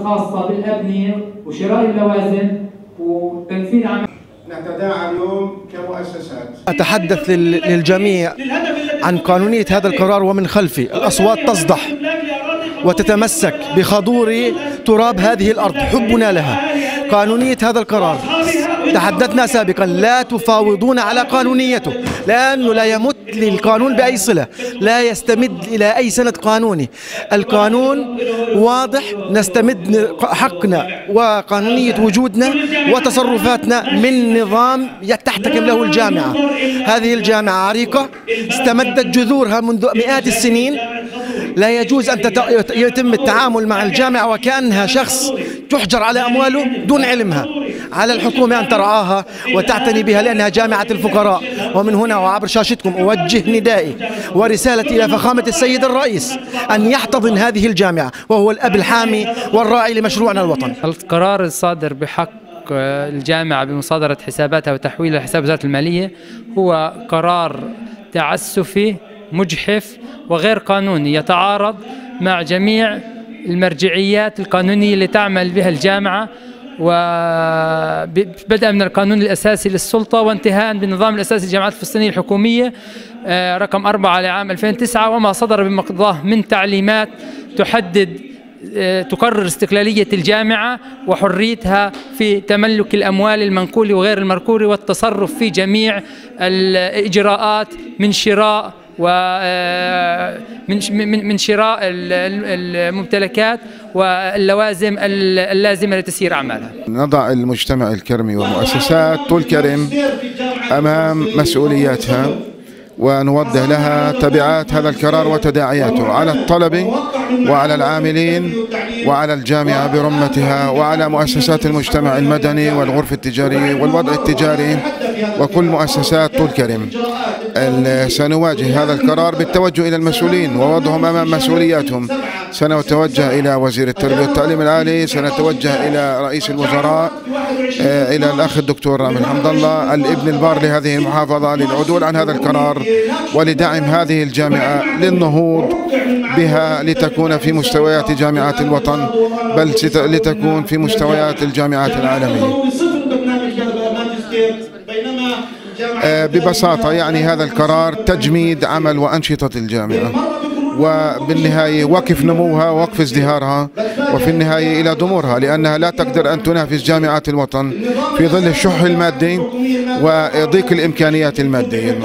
الخاصة بالأبنية وشراء اللوازم وتنفيذ عمل نتداعى اليوم كمؤسسات. أتحدث لل- للجميع عن قانونية هذا القرار ومن خلفي. الأصوات تصدح وتتمسك بخضور تراب هذه الأرض حبنا لها. قانونية هذا القرار. تحدثنا سابقا لا تفاوضون على قانونيته لأنه لا يمت للقانون بأي صلة لا يستمد إلى أي سند قانوني. القانون واضح نستمد حقنا وقانونية وجودنا وتصرفاتنا من نظام تحتكم له الجامعة. هذه الجامعة عريقة استمدت جذورها منذ مئات السنين. لا يجوز أن يتم التعامل مع الجامعة وكأنها شخص تحجر على أمواله دون علمها. على الحكومة أن ترعاها وتعتني بها لأنها جامعة الفقراء. ومن هنا وعبر شاشتكم أوجه ندائي ورسالتي إلى فخامة السيد الرئيس أن يحتضن هذه الجامعة وهو الأب الحامي والراعي لمشروعنا الوطني. القرار الصادر بحق الجامعة بمصادرة حساباتها وتحويلها لحساب وزارة المالية هو قرار تعسفي مجحف وغير قانوني يتعارض مع جميع المرجعيات القانونية اللي تعمل بها الجامعة وبدءا من القانون الأساسي للسلطة وانتهاء بالنظام الأساسي للجامعات الفلسطينية الحكومية آه، رقم 4 لعام 2009 وما صدر بمقتضاه من تعليمات تحدد آه، تقرر استقلالية الجامعة وحريتها في تملك الأموال المنقولة وغير المركورة والتصرف في جميع الإجراءات من شراء و آه، من شراء ال- ال- الممتلكات واللوازم ال- اللازمة لتسيير أعمالها. نضع المجتمع الكرمي والمؤسسات طول كرم أمام مسؤولياتها. ونوضح لها تبعات هذا القرار وتداعياته على الطلبة وعلى العاملين وعلى الجامعة برمتها وعلى مؤسسات المجتمع المدني والغرفة التجارية والوضع التجاري وكل مؤسسات طول ال- سنواجه هذا القرار بالتوجه إلى المسؤولين ووضعهم أمام مسؤولياتهم. سنتوجه إلى وزير التربية والتعليم العالي سنتوجه إلى رئيس الوزراء إلى الأخ الدكتور رامي حمد الله الابن البار لهذه المحافظة للعدول عن هذا القرار ولدعم هذه الجامعة للنهوض بها لتكون في مستويات جامعات الوطن بل لتكون في مستويات الجامعات العالمية. آه، ببساطة يعني هذا القرار تجميد عمل وأنشطة الجامعة. وبالنهاية وقف نموها وقف ازدهارها وفي النهاية إلى ضمورها لأنها لا تقدر أن تنافس جامعات الوطن في ظل الشح المادي وضيق الإمكانيات المادية.